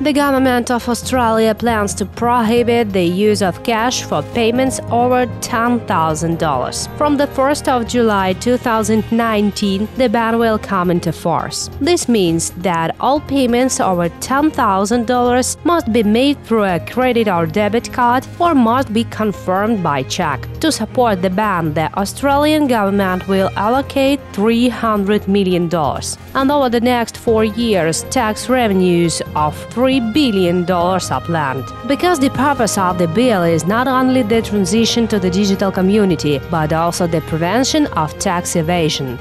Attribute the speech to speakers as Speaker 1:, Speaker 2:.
Speaker 1: The government of Australia plans to prohibit the use of cash for payments over $10,000. From the 1st of July 2019, the ban will come into force. This means that all payments over $10,000 must be made through a credit or debit card or must be confirmed by check. To support the ban, the Australian government will allocate $300 million. And over the next four years, tax revenues of $3 billion are planned. Because the purpose of the bill is not only the transition to the digital community, but also the prevention of tax evasion.